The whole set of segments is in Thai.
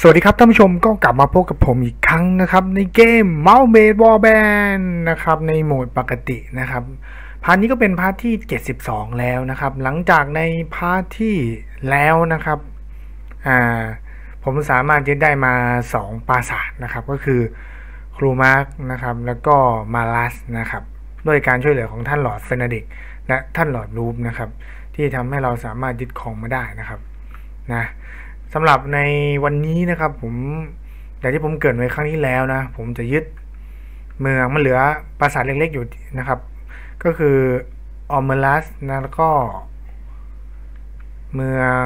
สวัสดีครับท่านผู้ชมก็กลับมาพบกับผมอีกครั้งนะครับ ในเกม m o u s e m a d e Warband นะครับในโหมดปกตินะครับ part นี้ก็เป็น part ที่ 72 แล้วนะครับ หลังจากใน part ที่แล้วนะครับอ่าผมสามารถยึดได้มา 2 ปราสาทนะครับ ก็คือครูมาร์กนะครับ แล้วก็มาลัสนะครับด้วยการช่วยเหลือของท่านลอร์ดเฟนดิกและท่านลอร์ดรูปนะครับ ที่ทำให้เราสามารถยึดของมาได้นะครับนะ สำหรับในวันนี้นะครับ ผมอย่างที่ผมเกริ่นไว้ครั้งที่แล้วนะ ผมจะยึดเมืองมันเหลือปราสาทเล็กๆอยู่นะครับ ก็คือออมเมลัสนะแล้วก็ เมือง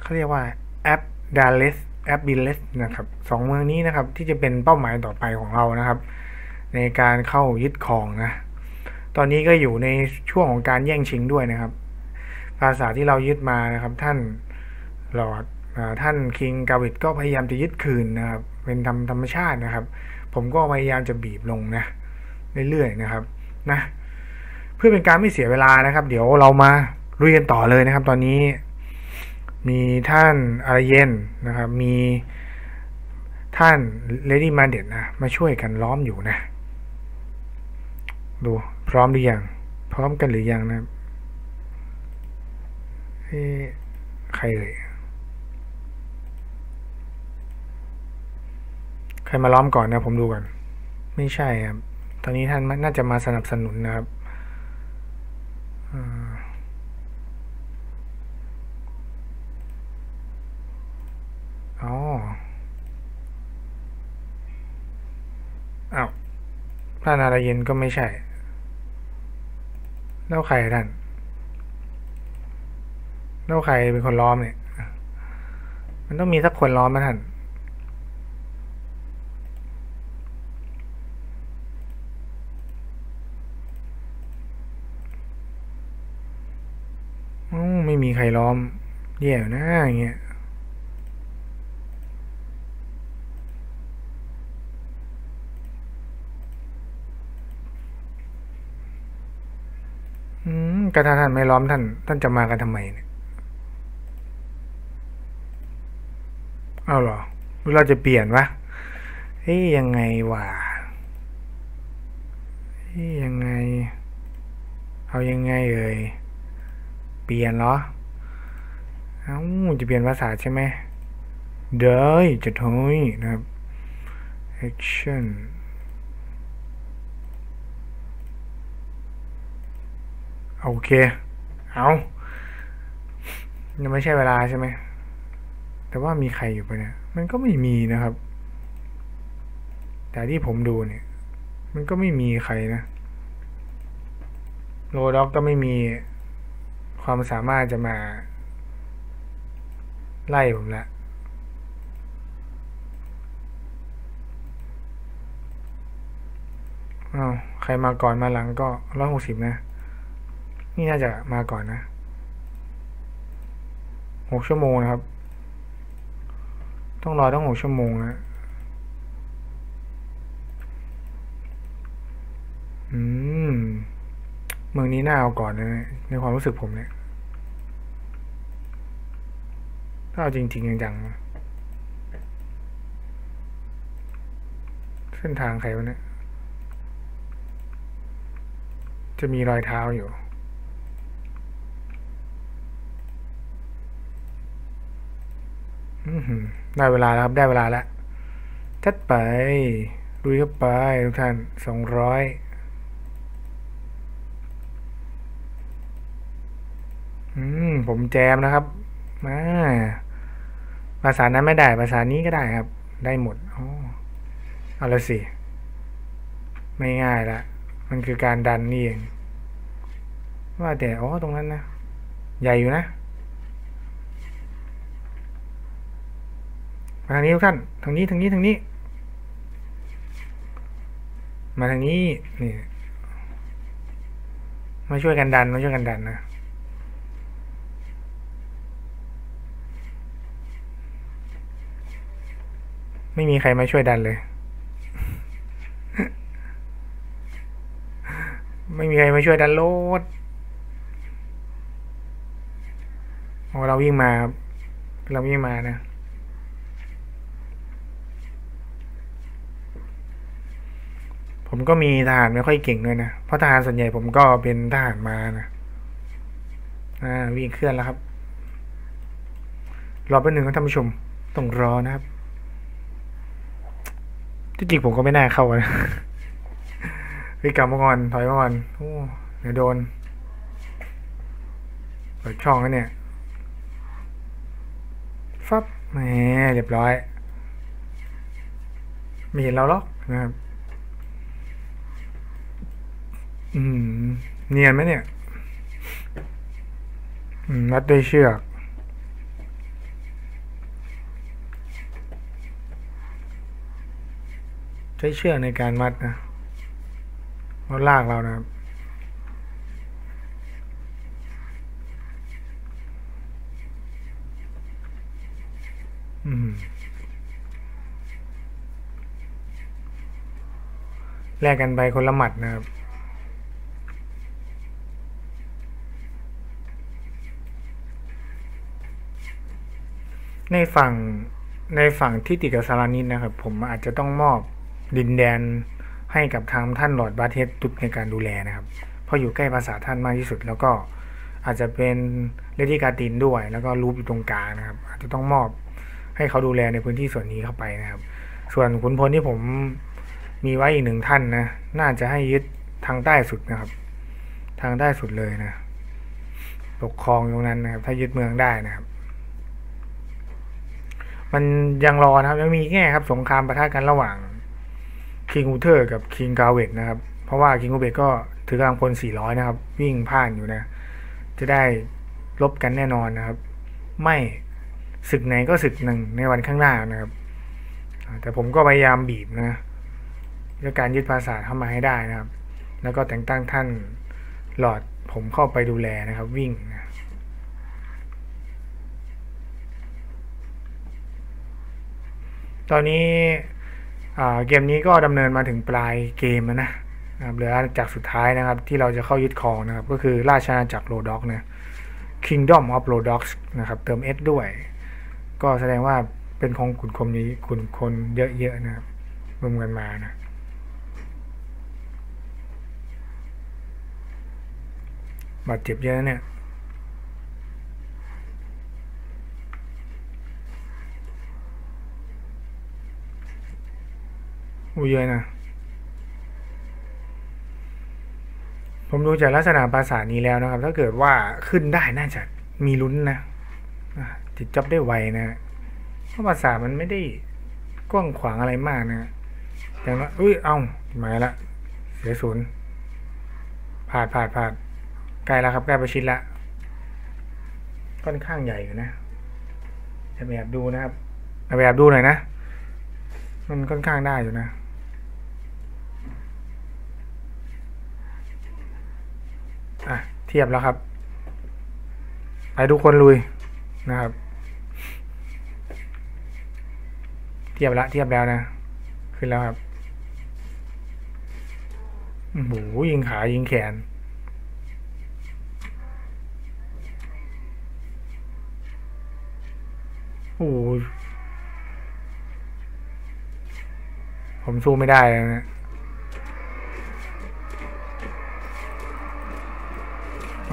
เขาเรียกว่าแอปดาเลสแอปบิเลสนะครับสองเมืองนี้นะครับ ที่จะเป็นเป้าหมายต่อไปของเรานะครับ ในการเข้ายึดของนะ ตอนนี้ก็อยู่ในช่วงของการแย่งชิงด้วยนะครับ ภาษาที่เรายึดมานะครับ ท่านหลอด ท่านคิงกาวิดก็พยายามจะยึดคืนนะครับเป็นธรรมธรรมชาตินะครับ ผมก็พยายามจะบีบลงนะเรื่อยๆนะครับนะเพื่อเป็นการไม่เสียเวลานะครับ เดี๋ยวเรามาลุยกันต่อเลยนะครับ ตอนนี้มีท่านอารเยนนะครับ มีท่านเลดี้มาเด็ดนะมาช่วยกันล้อมอยู่นะ ดูพร้อมหรือยังพร้อมกันหรือยังนะครับใครเอ่ย ครมาล้อมก่อนนะผมดูก่อน ไม่ใช่ครับ ตอนนี้ท่านน่าจะมาสนับสนุนนะครับอ่าอ๋ออ้าวท่านอารเย็นก็ไม่ใช่ แล้วใครท่าน แล้วใครเป็นคนล้อมเนี่ย มันต้องมีสักคนล้อมนะท่าน อืมไม่มีใครล้อมแย่ยู่นะอย่างเงี้ยอืมกระทาท่านไม่ล้อมท่าน ท่านจะมากันทำไมเนี่ยเอาหรอหรือเราจะเปลี่ยนวะเฮ้ยยังไงวะเฮ้ยยังไง เอายังไงเอ่ยเปลี่ยนเหรอ เอ้าจะเปลี่ยนภาษาใช่ไหมได้จะทอยนะครับ action โอเค เอายังไม่ใช่เวลาใช่ไหม แต่ว่ามีใครอยู่ปะเนี่ย มันก็ไม่มีนะครับ แต่ที่ผมดูเนี่ย มันก็ไม่มีใครนะโรด็อกก็ไม่มีความสามารถจะมา ไล่ผมละอ้าวใครมาก่อนมาหลังก็ร้อยหกสิบนะ นี่น่าจะมาก่อนนะหกชั่วโมงนะครับ ต้องรอต้องหกชั่วโมงนะอืม เมืองนี้น่าเอาก่อนนะในความรู้สึกผมเนี่ย ถ้าจริง ๆ จังๆเส้นทางใครวะเนี่ย จะมีรอยเท้าอยู่ือหือได้เวลาแล้วครับ ได้เวลาแล้วจัดไปลุยเข้าไปทุกท่านสองร้อยอืม ผมแจมนะครับ มา ภาษานั้นไม่ได้ ภาษานี้ก็ได้ครับ ได้หมดอ๋อเอาละสิ ไม่ง่ายละ มันคือการดันนี่เอง ว่าแต่อ๋อตรงนั้นนะ ใหญ่อยู่นะมาทางนี้ทุกท่านทางนี้ทางนี้ทางนี้ มาทางนี้นี่มาช่วยกันดันมาช่วยกันดันนะ ไม่มีใครมาช่วยดันเลย ไม่มีใครมาช่วยดันรถโอ้เราวิ่งมาเราวิ่งมานะผมก็มีทหารไม่ค่อยเก่งด้วยนะ เพราะทหารส่วนใหญ่ผมก็เป็นทหารมานะ อ่าวิ่งเคลื่อนแล้วครับ รอแป๊บหนึ่งครับท่านผู้ชม ต้องรอนะครับ ที่จริงผมก็ไม่น่าเข้านะเฮ้ยกลับมาก่อนถอยมาก่อนโอ้เดี๋ยวโดนเปิดช่องแล้วเนี่ยฟับแหมเรียบร้อย ไม่เห็นเราหรอกนะครับ อืม เนียนไหมเนี่ย อืมรัดด้วยเชือก ใช้เชือกในการมัดนะมัดลากเรานะครับแลกกันไปคนละหมัดนะครับ ในฝั่งในฝั่งที่ติดกับสารานิดนะครับ ผมอาจจะต้องมอบ ดินแดนให้กับทางท่านลอร์ดบาเทสตุดในการดูแลนะครับ เพราะอยู่ใกล้ปราสาทท่านมากที่สุด แล้วก็อาจจะเป็นเลดี้การ์ตินด้วย แล้วก็รูปอยู่ตรงกลางนะครับ อาจจะต้องมอบให้เขาดูแลในพื้นที่ส่วนนี้เข้าไปนะครับ ส่วนขุนพลที่ผมมีไว้อีกหนึ่งท่านนะน่าจะให้ยึดทางใต้สุดนะครับ ทางใต้สุดเลยนะปกครองตรงนั้นนะครับ ถ้ายึดเมืองได้นะครับ มันยังรอนะครับยังมีแง่ครับ สงครามปะทะกันระหว่าง King อูเทอร์กับ King กาเวกนะครับ เพราะว่า King อูเบกก็ถือกำลังพล 400 นะครับ วิ่งผ่านอยู่นะ จะได้รบกันแน่นอนนะครับ ไม่ศึกไหนก็ศึกหนึ่งในวันข้างหน้านะครับ แต่ผมก็พยายามบีบนะด้วยการยึดปราสาทเข้ามาให้ได้นะครับ แล้วก็แต่งตั้งท่านหลอดผมเข้าไปดูแลนะครับ วิ่งนะตอนนี้ เกมนี้ก็ดำเนินมาถึงปลายเกมแล้วนะนะครับเหลือจากสุดท้ายนะครับที่เราจะเข้ายึดครองนะครับ ก็คือราชอาณาจักรโรด็อกนะ Kingdom of Rodox นะครับ เติม S ด้วย ก็แสดงว่าเป็นของขุนคนนี้ขุนคนเยอะๆนะครับรวมกันมานะบาดเจ็บเยอะเนี่ย อู้เยอะนะ ผมดูจากลักษณะภาษานี้แล้วนะครับ ถ้าเกิดว่าขึ้นได้น่าจะมีลุ้นนะอะติดจ็อบได้ไวนะเพราะภาษามันไม่ได้กว้างขวางอะไรมากนะอย่างน้อยอุ้ย เอาหมายละเสียศูนย์ผ่านผ่านผ่านใกล้แล้วครับใกล้ประชิดละค่อนข้างใหญ่อยู่นะแอบแอบดูนะครับแอบแอบดูหน่อยนะ มันค่อนข้างได้อยู่นะ อะ เทียบแล้วครับ ไปทุกคนลุยนะครับ เทียบละเทียบแล้วนะ ขึ้นแล้วครับโอ้โหยิงขายิงแขนโอ้ผมสู้ไม่ได้เลยนะ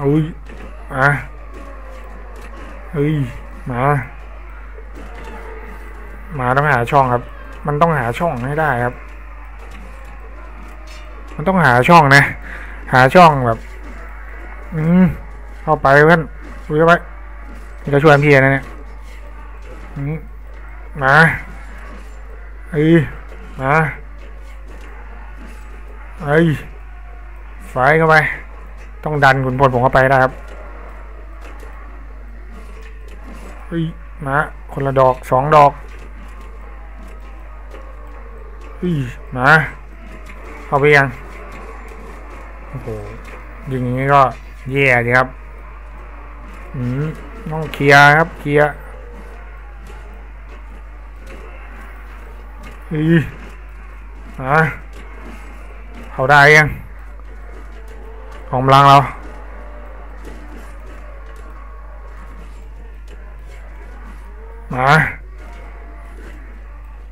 อุ้ยมาเฮ้ยมา มาต้องหาช่องครับ มันต้องหาช่องให้ได้ครับ มันต้องหาช่องนะ หาช่องแบบอืมเข้าไปเพื่อนคุยเข้าไปนี่ก็ช่วยพี่นะเนี่ยอืมมาเอ้ยมาเอ้ยไฟเข้าไป ต้องดันขุนพลผมเข้าไปให้ได้ครับเฮ้ยมาคนละดอกสองดอกเฮ้ยมาเข้าไปยังโอ้โหยิงอย่างนี้ก็แย่ดีครับอืมต้องเคลียร์ครับเคลียร์เฮ้ยมาเขาได้ยัง ของพลังเรามา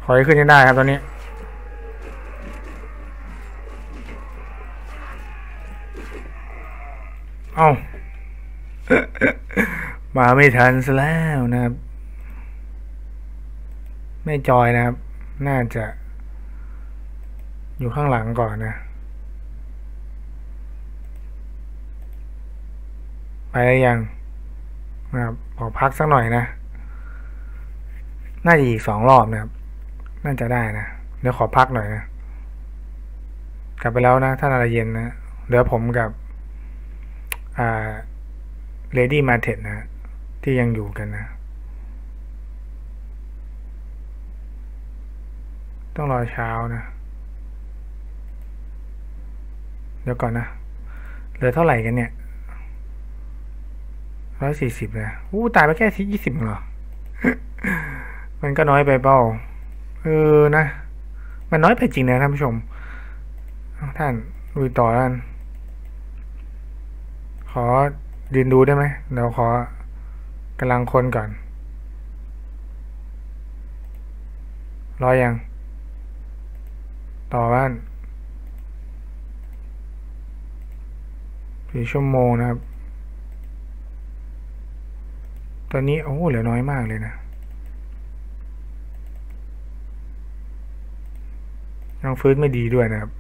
ถอยขึ้นยังได้ครับตอนนี้เอ้ามาไม่ทันซะแล้วนะครับ ไม่จอยนะครับ น่าจะอยู่ข้างหลังก่อนนะ ไปได้ยังนะครับขอพักสักหน่อยนะ น่าจะอีกสองรอบนะครับ น่าจะได้นะ เดี๋ยวขอพักหน่อยนะ กลับไปแล้วนะท่านอะไรเย็นนะเหลือผมกับอ่าเลดี้มาเท d นะ ที่ยังอยู่กันนะ ต้องรอเช้านะ เดี๋ยวก่อนนะเหลือเท่าไหร่กันเนี่ย ร้อยสี่สิบเลยอู้ตายไปแค่ที่ยี่สิบเหรอ มันก็น้อยไปเปล่าเออนะ มันน้อยไปจริงนะท่านผู้ชม ท่านลุยต่อแล้วกันขอยืนดูได้ไหมเดี๋ยวขอกำลังคนก่อน รอยัง ต่อบ้านสี่ชั่วโมงนะครับ ต อนนี้โอ้เหลือน้อยมากเลยนะยังฟื้นไม่ดีด้วยนะครับ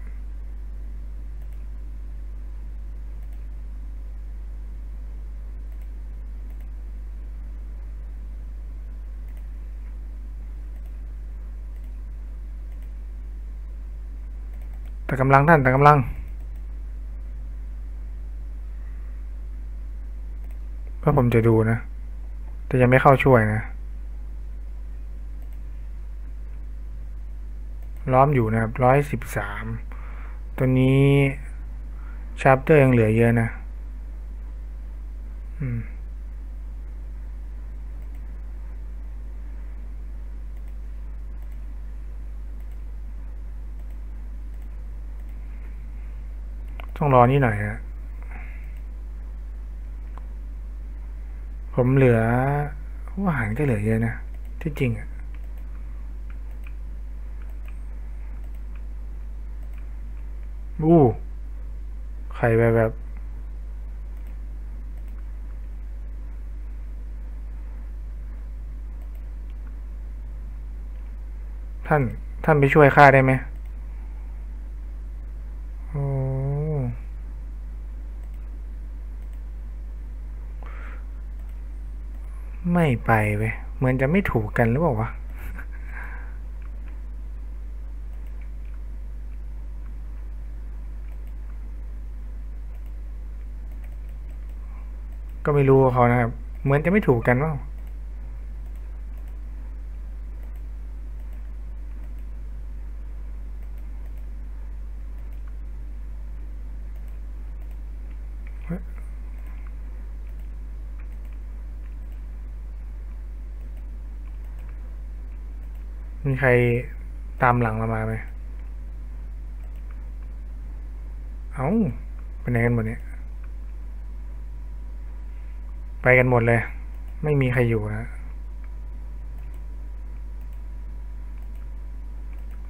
แต่กำลังท่านแต่กำลังก็ผมจะดูนะ แต่ยังไม่เข้าช่วยนะ ล้อมอยู่นะครับร้อยสิบสามตัวนี้ชาร์ปเตอร์ยังเหลือเยอะนะอืมต้องรอนี่หน่อยฮะ ผมเหลืออาหารก็เหลือเยอะนะ ที่จริงอะอู้ไข่แบบแบบท่าน ท่านไปช่วยข้าได้ไหมโอ้ ไม่ไปเว้ยเหมือนจะไม่ถูกกันหรือเปล่าวะก็ไม่รู้เขานะครับ เหมือนจะไม่ถูกกันว่า ใครตามหลังเรามาไหมเอา้าไปไหนกันหมดเนี่ย ไปกันหมดเลย ไม่มีใครอยู่นะ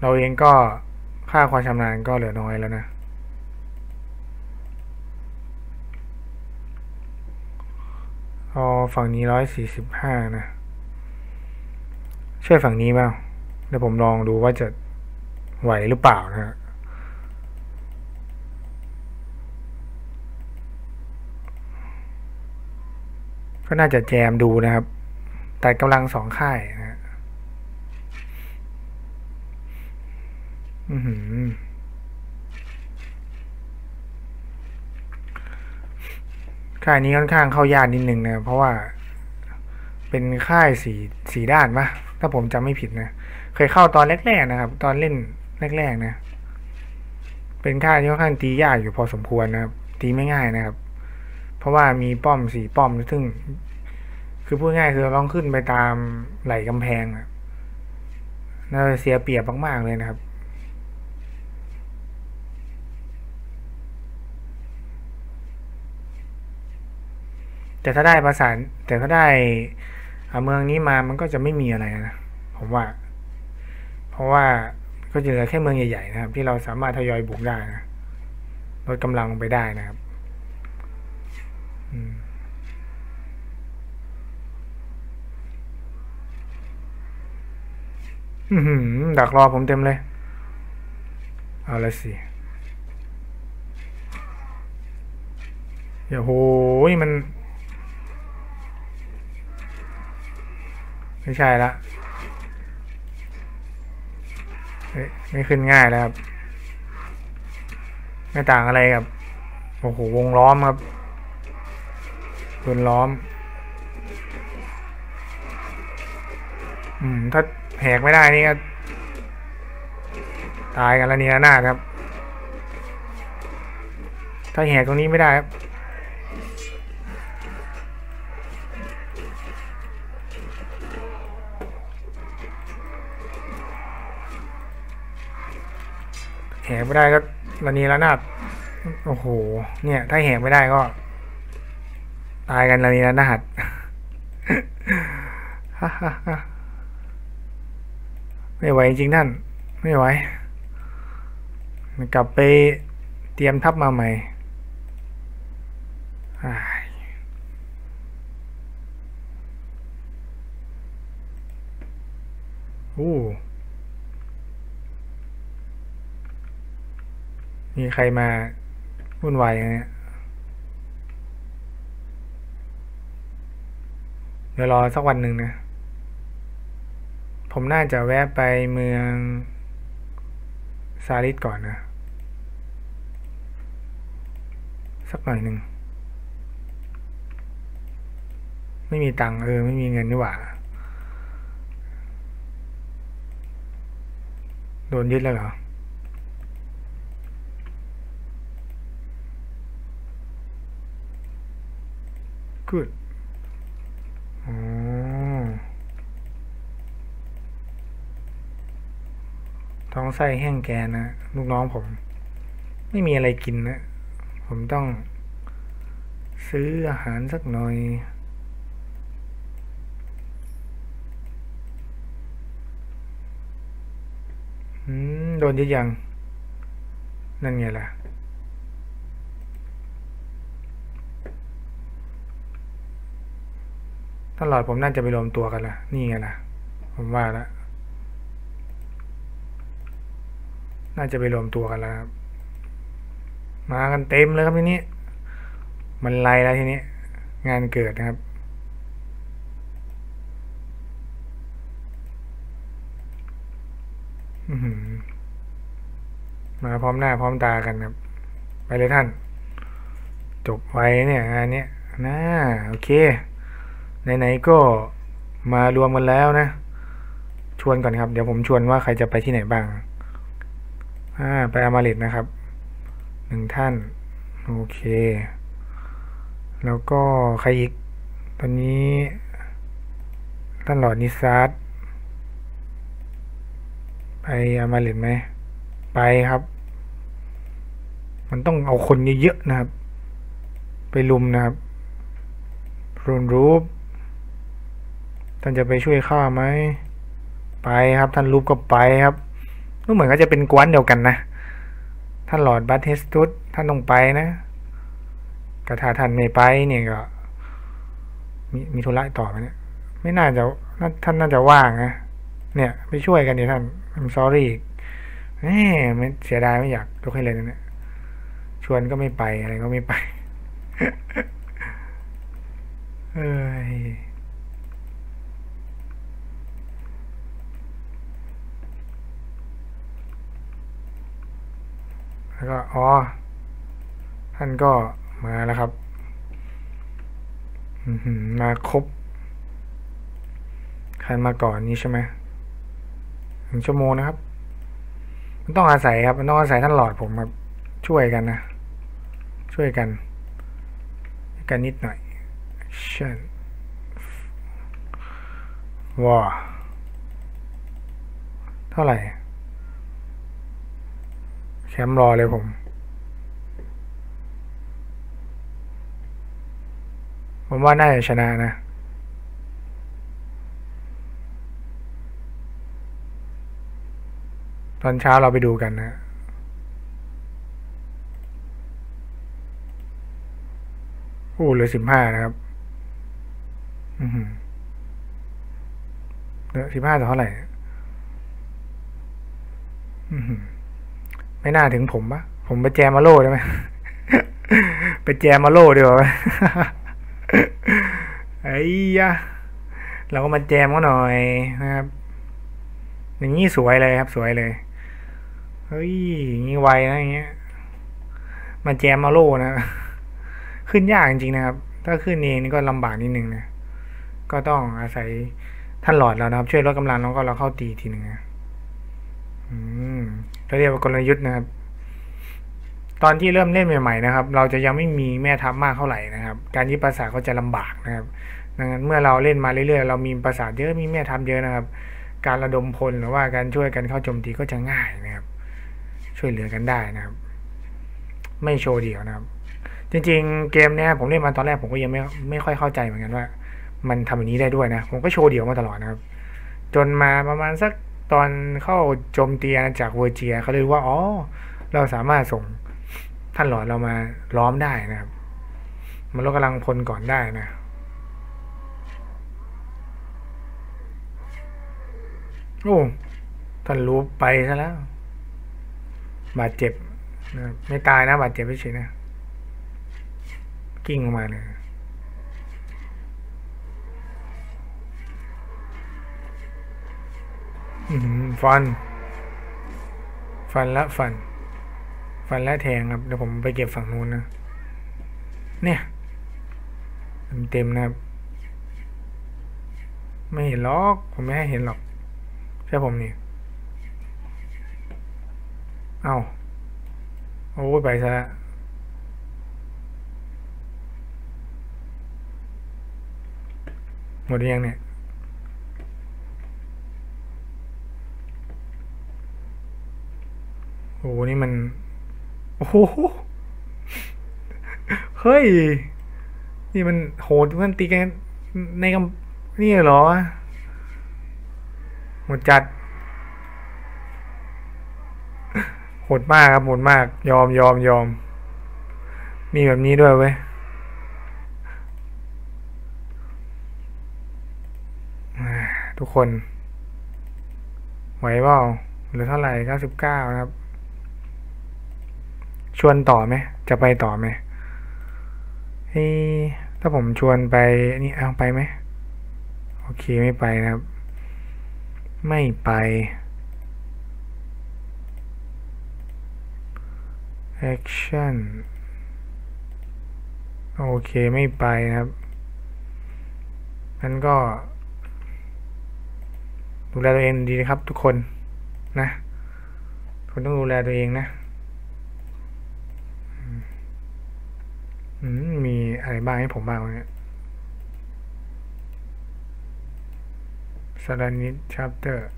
เราเองก็ค่าความชำนาญก็เหลือน้อยแล้วนะ เอาฝั่งนี้ร้อยสี่สิบห้านะ ช่วยฝั่งนี้บ้าง เดี๋ยวผมลองดูว่าจะไหวหรือเปล่านะฮะก็น่าจะแจมดูนะครับ แตัดกำลังสองค่ายนะฮะอือหือค่ายนี้ค่อนข้างเข้ายากนิดนึงนะเพราะว่า เป็นค่ายสีสีด้านปะถ้าผมจำไม่ผิดนะ เคยเข้าตอนแรกๆนะครับ ตอนเล่นแรกๆนะ เป็นค่ายที่ค่อนข้างตียากอยู่พอสมควรนะครับ ตีไม่ง่ายนะครับ เพราะว่ามีป้อมสี่ป้อมซึ่ง คือพูดง่ายคือเราต้องขึ้นไปตามไหลกำแพงอะน่าจะเสียเปรียบมากๆเลยนะครับแต่ถ้าได้ประสานแต่ถ้าได้ เอาเมืองนี้มามันก็จะไม่มีอะไรนะผมว่า เพราะว่าก็จะเหลือแค่เมืองใหญ่ๆนะครับ ที่เราสามารถทยอยบุกได้นะลดกำลังลงไปได้นะครับอืมหือดักรอผมเต็มเลย เอาละสิโอ้โหมัน ไม่ใช่ละเฮ้ยไม่ขึ้นง่ายแล้วครับ ไม่ต่างอะไรกับ โอ้โห วงล้อมครับโดนล้อม อืม ถ้าแหกไม่ได้นี่ก็ตายกันแล้วนี่หน้าครับ ถ้าแหกตรงนี้ไม่ได้ครับ ไม่ได้ก็ระนีระนาดโอ้โห เนี่ย ถ้าแหกไม่ได้ก็ ตายกันระนีระนาดฮ่าฮ่าฮ่าไม่ไหวจริงท่าน ไม่ไหว กลับไปเตรียมทัพมาใหม่อ้ายอู้ มีใครมาวุ่นวายอย่างเนี้ยเดี๋ยวรอสักวันหนึ่งนะ ผมน่าจะแวะไปเมืองซาริสก่อนนะ สักหน่อยหนึ่ง ไม่มีตังค์เออ ไม่มีเงินนี่หว่า โดนยึดแล้วเหรอ good อ๋อท้องไส้แห้งแกนะ ลูกน้องผม ไม่มีอะไรกินนะ ผมต้อง ซื้ออาหารสักหน่อยอืมโดนยึดยัง นั่นไงล่ะ ตลอดผมน่าจะไปรวมตัวกันละนี่ไงล่ะ ผมว่าแล้วน่าจะไปรวมตัวกันแล้วครับ มากันเต็มเลยครับทีนี้ มันไล่แล้วทีนี้ งานเกิดนะครับ มาพร้อมหน้าพร้อมตากันครับ ไปเลยท่าน จบไว้เนี่ยงานนี้นะโอเค ไหนๆก็มารวมกันแล้วนะ ชวนก่อนครับ เดี๋ยวผมชวนว่าใครจะไปที่ไหนบ้างอ่าไปอามาริดนะครับหนึ่งท่าน โอเค แล้วก็ใครอีก ตอนนี้ท่านหลอดนิซาร์ไปอามาริดไหม ไปครับ มันต้องเอาคนเยอะๆนะครับ ไปลุมนะครับรุนรูป ท่านจะไปช่วยข้าไหมไปครับ ท่านรูปก็ไปครับก็เหมือนก็จะเป็นกวนเดียวกันนะ ท่านหลอดบัตเทสตุสท่านต้องไปนะกระถาท่านไม่ไปเนี่ยก็ มีมีธุระต่อไหมเนี่ยไม่น่าจะน่าท่านน่าจะว่างนะเนี่ย ไปช่วยกันดิท่าน I'm sorry แหมไม่เสียดายไม่อยากยกให้เลยนะเนี่ยชวนก็ไม่ไปอะไรก็ไม่ไป เอ้ย แล้วก็อ๋อท่านก็มาแล้วครับมาครบ ใครมาก่อนนี้ใช่ไหมหนึ่งชั่วโมงนะครับ มันต้องอาศัยครับมันต้องอาศัยท่านหลอดผมครับช่วยกันนะ ช่วยกัน กันนิดหน่อยเช่นว้าเท่าไหร่ ชมป์รอเลยผม ผมว่าน่าจะชนะนะ ตอนเช้าเราไปดูกันนะโโอ้เหลือสิบห้านะครับ อือหือเหลือสิบห้าต่อเท่าไหร่ อือหือ ไม่น่าถึงผมปะผมไปแจมมาโลได้ไหมไปแจมมาโลดีกว่าไหมไอ้ยะเราก็มาแจมก็หน่อยนะครับ อย่างนี้สวยเลยครับ สวยเลยเฮ้ยอย่างนี้ไวนะอย่างเงี้ยมาแจมมาโลนะ ขึ้นยากจริงๆนะครับ ถ้าขึ้นเองนี่ก็ลำบากนิดนึงนะก็ต้องอาศัยท่านหลอดเรานะครับ ช่วยลดกำลังแล้วก็เราเข้าตีทีหนึ่งนะอืม เราเรียกว่ากลยุทธ์นะครับ ตอนที่เริ่มเล่นใหม่ๆนะครับ เราจะยังไม่มีแม่ทัพมากเท่าไหร่นะครับ การยึดปราสาทก็จะลำบากนะครับ ดังนั้นเมื่อเราเล่นมาเรื่อยๆ เรามีปราสาทเยอะมีแม่ทัพเยอะนะครับ การระดมพลหรือว่าการช่วยกันเข้าโจมตีก็จะง่ายนะครับ ช่วยเหลือกันได้นะครับ ไม่โชว์เดียวนะครับ จริงๆ เกมเนี้ยผมเล่นมาตอนแรกผมก็ยังไม่ไม่ค่อยเข้าใจเหมือนกันว่า มันทำแบบนี้ได้ด้วยนะ ผมก็โชว์เดียวมาตลอดนะครับ จนมาประมาณสัก ตอนเข้าโจมตีอาณาจากเวอร์เจียเขาเลยรู้ว่าอ๋อเราสามารถส่งท่านหลอดเรามาล้อมได้นะครับ มันลดกำลังพลก่อนได้นะโอ้ท่านรู้ไปซะแล้ว บาดเจ็บนะไม่ตายนะ บาดเจ็บเฉยๆนะ กิ้งลงมาเลย อื้อหือ ฟัน ฟันละฟัน ฟันและแทงครับ เดี๋ยวผมไปเก็บฝั่งนู้นนะ เนี่ย เต็มๆนะครับ ไม่เห็นหรอก ผมไม่ให้เห็นหรอก ใช่ผมนี่ เอาโอ้ยไปซะละหมดยังเนี่ย อ้โหนี่มัน โอ้โห เฮ้ย นี่มันโหดมันตีกันในกำนี่เหรอหมดจัดโหดมากครับโหดมาก ยอมยอมยอม มีแบบนี้ด้วยเว้ยทุกคนไหวเปล่าเหลือเท่าไหร่เก้าสิบเก้านะครับ ชวนต่อไหมจะไปต่อไหมเฮ้ถ้าผมชวนไปนี่เอาไปไหมโอเคไม่ไปนะครับ ไม่ไป action โอเคไม่ไปนะครับงั้นก็ ดูแลตัวเองดีนะครับทุกคนนะ คุณต้องดูแลตัวเองนะ มีอะไรบ้างให้ผมบ้างวะเนี่ยสารนิดชัปเตอร์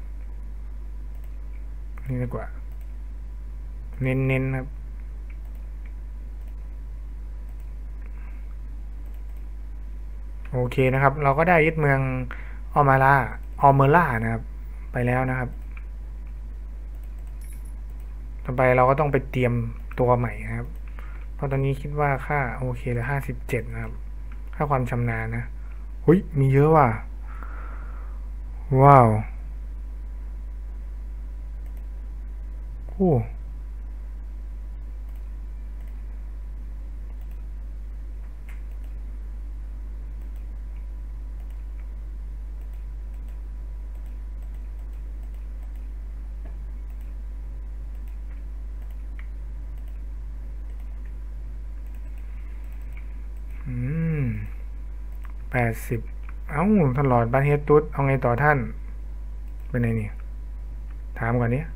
นี่ดีกว่า เน้นๆครับ โอเคนะครับ เราก็ได้ยึดเมืองออมาล่าออเมล่านะครับ ไปแล้วนะครับต่อไปเราก็ต้องไปเตรียมตัวใหม่นะครับ เพราะตอนนี้คิดว่าค่าโอเคเหลือห้าสิบเจ็ดนะครับ ค่าความชำนาญนะหุยมีเยอะว่ะ ว้าว โอ้มแปด สิบเอ้าตลอดบ้านเฮดตุ๊ดเอาไงต่อท่านเป็นไงเนี่ยถามก่อนเนี้ย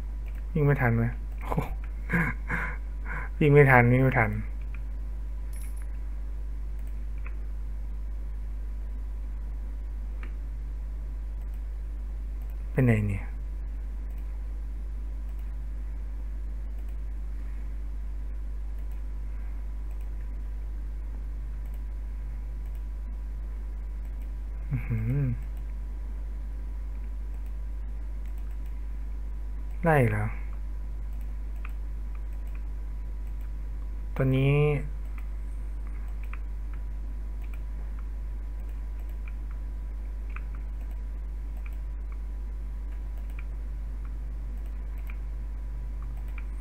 ยิ่งไม่ทันเลยยิ่งไม่ทันยิ่งไม่ทันเป็นไงเนี่ย ได้เหรอตอนนี้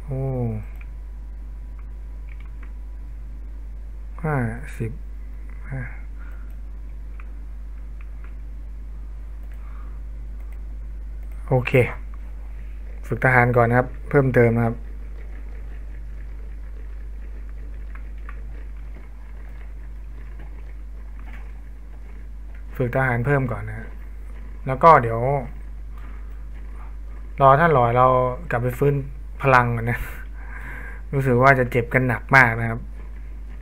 โอ้ห้าสิบโอเค ฝึกทหารก่อนนะครับ เพิ่มเติมนะครับ ฝึกทหารเพิ่มก่อนนะแล้วก็เดี๋ยว รอท่านหลอยเรากลับไปฟื้นพลังก่อนนะรู้สึกว่าจะเจ็บกันหนักมากนะครับ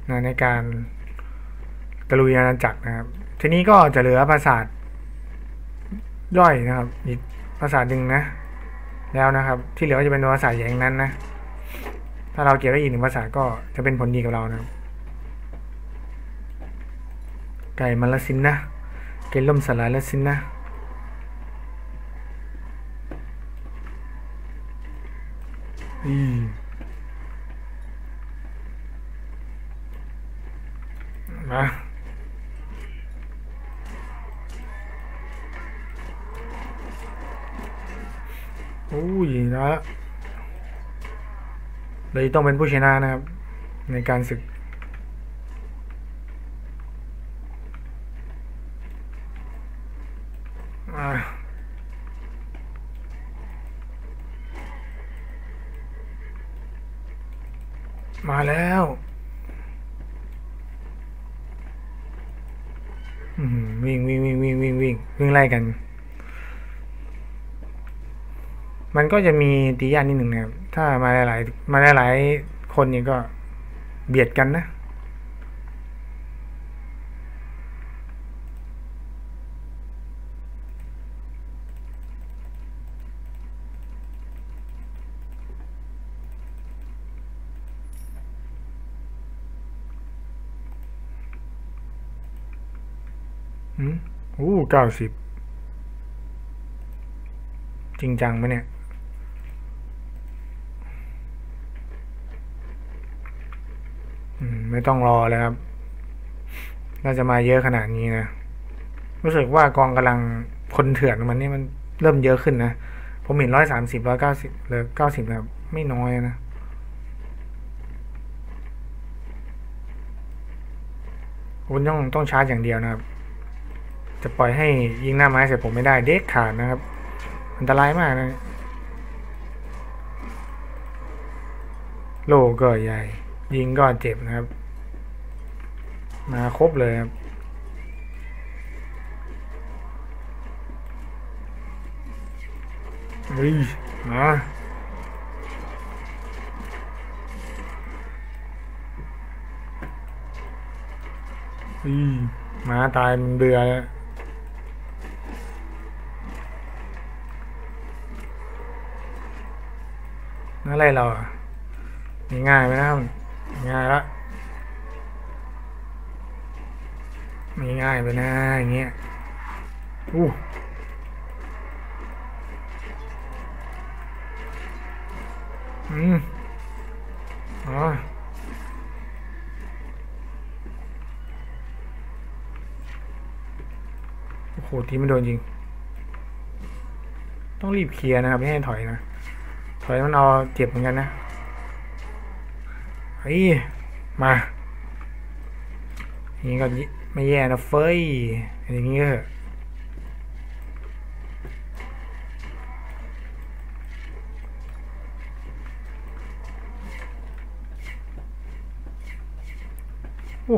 นะในการตะลุยอาณาจักรนะครับ ทีนี้ก็จะเหลือปราสาทย่อยนะครับ อีกปราสาทหนึ่งนะ แล้วนะครับ ที่เหลือก็จะเป็นปราสาอย่างนั้นนะ ถ้าเราเก็บได้อีกหนึ่งปราสาก็จะเป็นผลดีกับเรานะไก่มันละสินนะเกลล่มสลายละสินนะอืมมา อ้ยนะเลยต้องเป็นผู้ชนะนะครับ ในการศึก อ่ามาแล้ววิ่งวิ่งวิ่งวิ่งวิ่งวิ่งวิ่งไล่กัน มันก็จะมีตียานนิดหนึ่งนะครับ ถ้ามาหลายๆมาหลายๆคนเนี่ยก็เบียดกันนะ อืมโอ้เก้าสิบจริงจังไหมเนี่ย อืม ไม่ต้องรอเลยครับ น่าจะมาเยอะขนาดนี้นะ รู้สึกว่ากองกำลังคนเถื่อนมันนี่มันเริ่มเยอะขึ้นนะ ผมเห็นร้อยสามสิบร้อยเก้าสิบหรือเก้าสิบนะครับไม่น้อยนะคุณต้องต้องชาร์จอย่างเดียวนะครับ จะปล่อยให้ยิงหน้าไม้เสร็จผมไม่ได้เด็กขาดนะครับ อันตรายมากนะ โลก็ใหญ่ ยิงก็เจ็บนะครับ มาครบเลยครับเฮ้ยมาเฮ้ยมาตายมันเบื่อแล้วอะไรเราอะง่ายไหมนะง่ายละ ง่ายไปนะอย่างเงี้ยอู้อืมอ๋อโอ้โหทีมันโดนจริง ต้องรีบเคลียร์นะครับไม่ให้ถอยนะ ถอยมันเอาเจ็บเหมือนกันนะเฮ้ยมาอย่างนี้ก็ ไม่แย่นะเฟ้ยอย่างนี้ก็เอะโอ้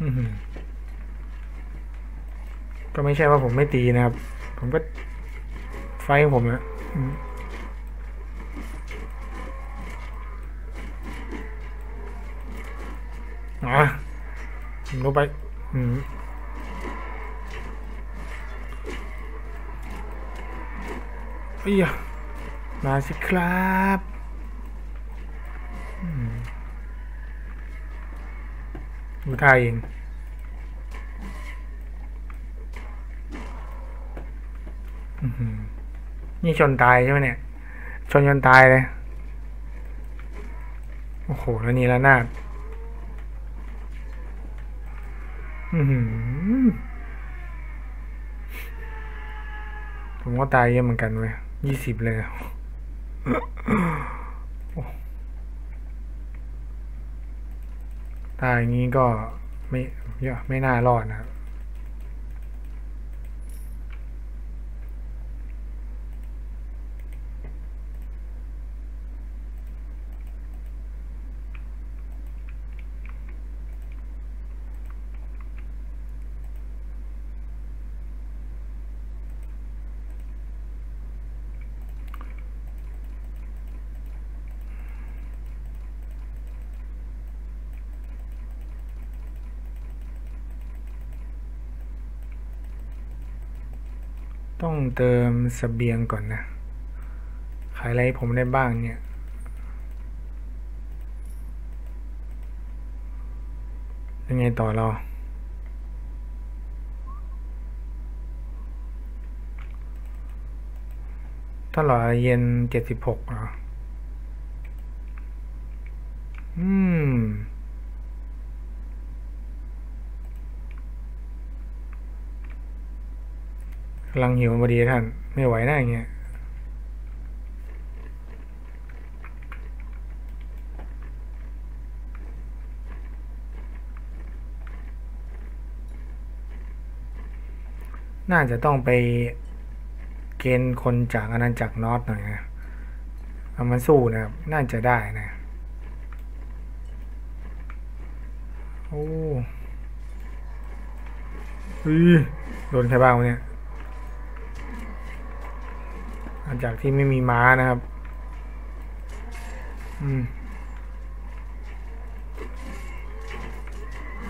อื้อหือก็ไม่ใช่ว่าผมไม่ตีนะครับ ผมก็ไฟของผมนะ อะลงไป อืมเอ้ยมาสิครับอืมดูท่าเองนี่ชนตายใช่ไหมเนี่ย ชนจนตายเลย โอ้โห แล้วนี่ละนาด ผมก็ตายเยอะเหมือนกันเว้ยยี่สิบเลยตายอย่างนี้ก็ไม่เยอะไม่น่ารอดนะครับ เติมสเสบียงก่อนนะ ขายอะไรให้ผมได้บ้างเนี่ย ยังไงต่อเราถ้าหล่อเย็นเจ็ดสิบหกเหรอ อืม กำลังหิวพอดีท่าน ไม่ไหวนะอย่างเงี้ยน่าจะต้องไปเกณฑ์คนจากอาณาจักรนอตหน่อยนะเอามาสู้นะครับ น่าจะได้นะ โอ้ยโดนใครบ้างเนี่ย หลังจากที่ไม่มีม้านะครับ อืม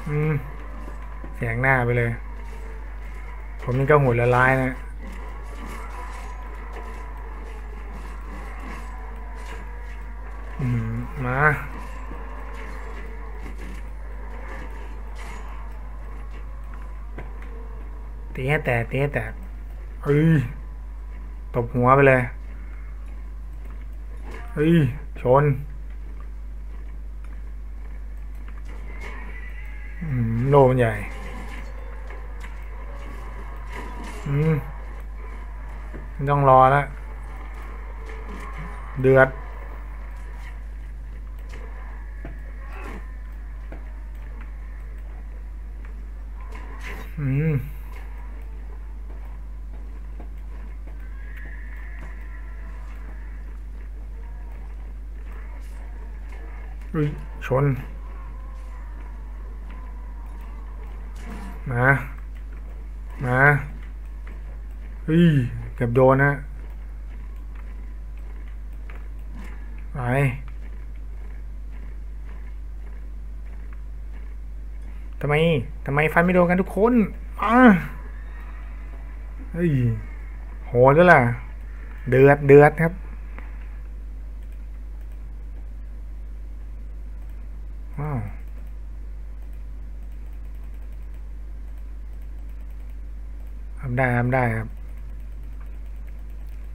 อืม เสียงหน้าไปเลย ผมนี่ก็หัวละลายนะอืม มาตีให้แตกตีให้แตกเอ้ย ตบหัวไปเลย เฮ้ย ชนโลมันใหญ่ อืมไม่ต้องรอแล้ว เดือด อืม อุ้ยชน มา มาเฮ้ยเกือบโดนนะไปทำไม ทำไมฟันไม่โดนกันทุกคนอ่าเฮ้ย โหดแล้วล่ะ เดือด เดือดครับ ว้าว ทำ ได้ทำได้ครับ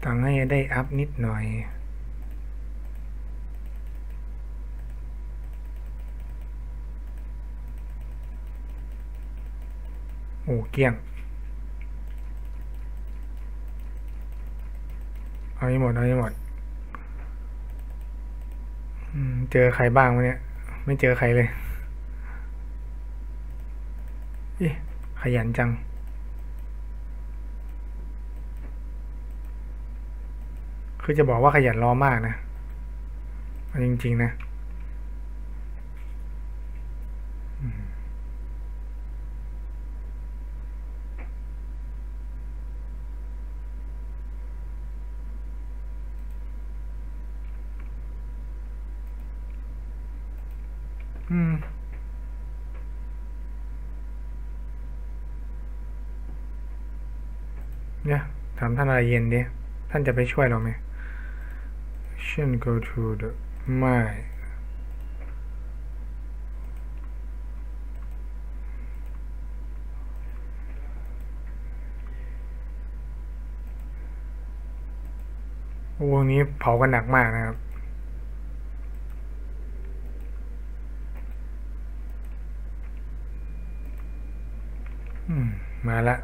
ตังให้ได้อัพนิดหน่อย โอ้เกลี้ยง เอาให้หมด เอาให้หมด เจอใครบ้างวะเนี่ย ไม่เจอใครเลย เอ๊ะ ขยันจัง คือจะบอกว่าขยันรอมากนะจริงๆนะอืมเนี่ยถามท่านอะไรเย็นดิ ท่านจะไปช่วยเราไหม Action go to the ไม่โอ้วงนี้เผากันหนักมากนะครับมมาละ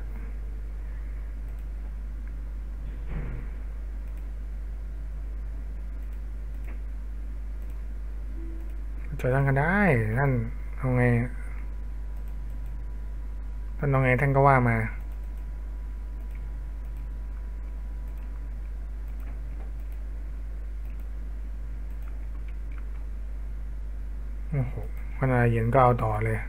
จะตั้งกันได้ท่านเอาไงท่านเอาไงท่านก็ว่ามาโอ้โหพนอะไรเย็นก็เอาต่อเลย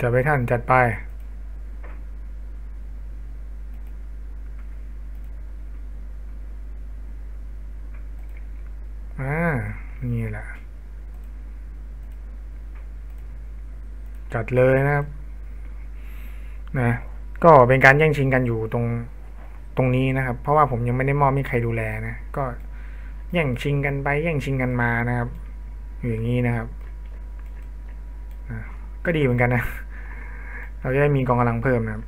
จัดไปท่านจัดไป อ่า นี่แหละ จัด เลยนะครับนะก็เป็นการแย่งชิงกันอยู่ตรงตรงนี้นะครับ เพราะว่าผมยังไม่ได้มอบให้ใครดูแลนะก็แย่งชิงกันไป แย่งชิงกันมานะครับอย่างนี้นะครับอะก็ดีเหมือนกันนะ เราจะได้มีกองกำลังเพิ่มนะครับ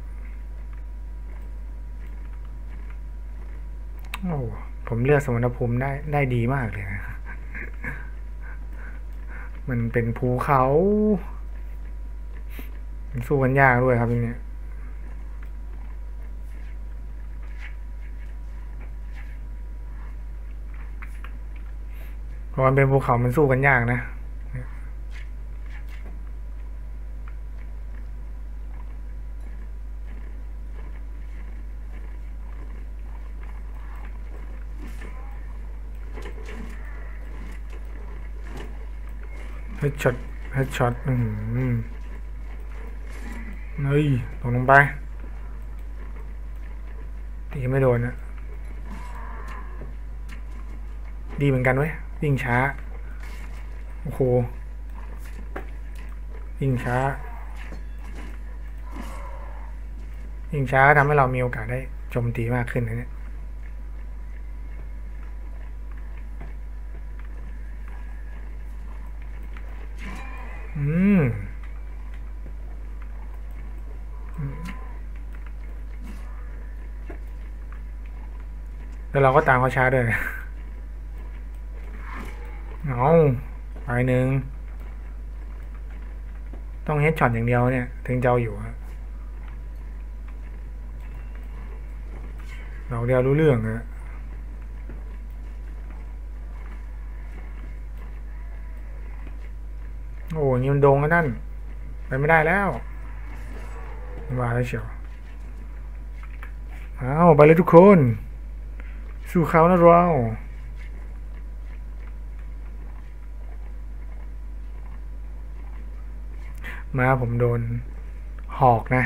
โอ้ผมเลือกสมรภูมิได้ได้ดีมากเลยนะ มันเป็นภูเขา สู้กันยากด้วยครับทีเนี้เพราะมันเป็นภูเขา มันสู้กันยากนะ headshot headshot อืม เฮ้ยตกลงไปตีไม่โดนนะดีเหมือนกันเว้ยวิ่งช้า โอ้โหวิ่งช้าวิ่งช้าทำให้เรามีโอกาสได้โจมตีมากขึ้นนะเนี่ย อืม แล้วเราก็ตามเขาช้าด้วยเอาไปหนึ่ง ต้อง headshot อย่างเดียวเนี่ย ถึงจะเอาอยู่เราเดียวรู้เรื่องอะโอ้ยมันโดงแล้วนั่น ไปไม่ได้แล้วมาแล้วเชียว เอาไปเลยทุกคน สู่เขานะเรามาผมโดนหอกนะ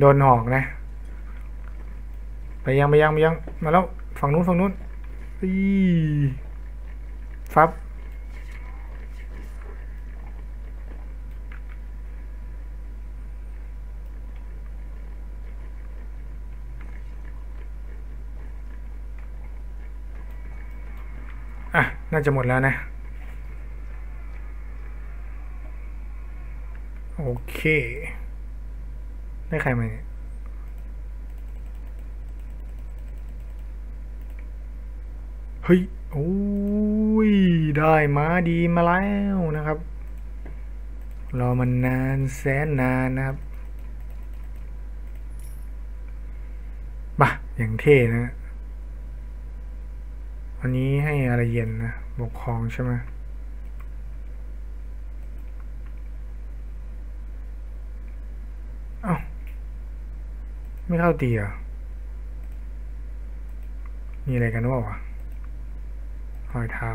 โดนหอกนะ ไปยังไปยังไปยัง มาแล้ว ฝั่งนู้นฝั่งนู้นอีฟับ อะ น่าจะหมดแล้วนะ โอเค ได้ใครมาเนี่ยเฮ้ย โอ้ย ได้มาดีมาแล้วนะครับ รอมันนานแสนนานนะครับบ่ะอย่างเท่นะ อันนี้ให้อะไรเย็นนะบกครองใช่ไหมเอ้าไม่เข้าตีอะมีอะไรกันวะวะรอยเท้า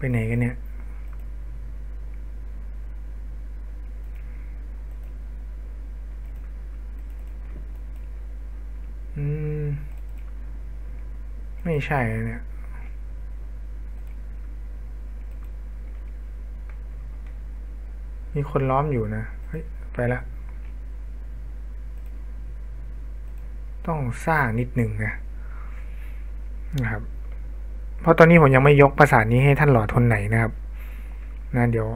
ไปไหนกันเนี่ย อืม ไม่ใช่เนี่ยมีคนล้อมอยู่นะ เฮ้ย ไปละ ต้องซ่านิดหนึ่งนะ นะครับ เพราะตอนนี้ผมยังไม่ยกประสานนี้ให้ท่านหลอดทนไหนนะครับนะเดี๋ยว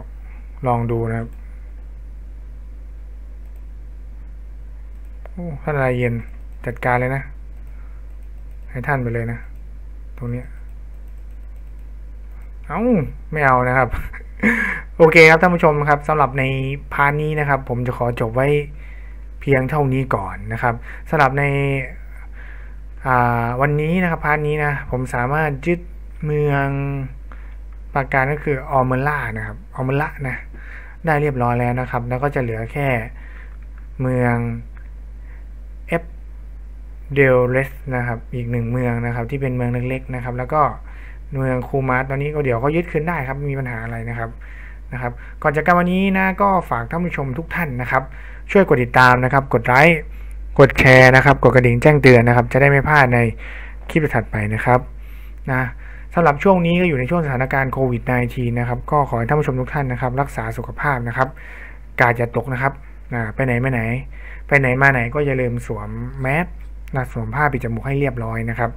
ลองดูนะครับโอ้ท่านอะไรเย็นจัดการเลยนะ ให้ท่านไปเลยนะ ตรงนี้เอ้าไม่เอานะครับ โอเคครับท่านผู้ชมครับสำหรับใน part นี้นะครับ ผมจะขอจบไว้เพียงเท่านี้ก่อนนะครับสำหรับในวันนี้นะครับ part นี้นะ ผมสามารถยึด เมืองปราการก็คือออมเมล่านะครับออมเมล่านะได้เรียบร้อยแล้วนะครับ แล้วก็จะเหลือแค่เมืองเอฟเดลเรสนะครับ อีกหนึ่งเมืองนะครับ ที่เป็นเมืองเล็กๆนะครับ แล้วก็เมืองคูมาร์ตตอนนี้ก็เดี๋ยวก็ยึดคืนได้ครับไม่มีปัญหาอะไรนะครับนะครับ ก่อนจากกันวันนี้นะก็ฝากท่านผู้ชมทุกท่านนะครับ ช่วยกดติดตามนะครับ กดไลค์กดแชร์นะครับ กดกระดิ่งแจ้งเตือนนะครับ จะได้ไม่พลาดในคลิปถัดไปนะครับนะ สำหรับช่วงนี้ก็อยู่ในช่วงสถานการณ์โควิด -19 นะครับ ก็ขอให้ท่านผู้ชมทุกท่านนะครับ รักษาสุขภาพนะครับ กาดอย่าตกนะครับไปไหนมาไหน ไปไหนมาไหนก็อย่าลืมสวมแมสนะสวมผ้าปิดจมูกให้เรียบร้อยนะครับ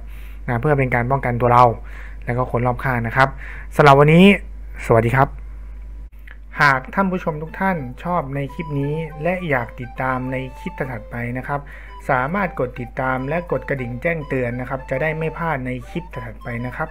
นะเพื่อเป็นการป้องกันตัวเรา และก็คนรอบข้างนะครับสำหรับวันนี้ สวัสดีครับ หากท่านผู้ชมทุกท่านชอบในคลิปนี้ และอยากติดตามในคลิปถัดไปนะครับ สามารถกดติดตามและกดกระดิ่งแจ้งเตือนนะครับ จะได้ไม่พลาดในคลิปถัดไปนะครับ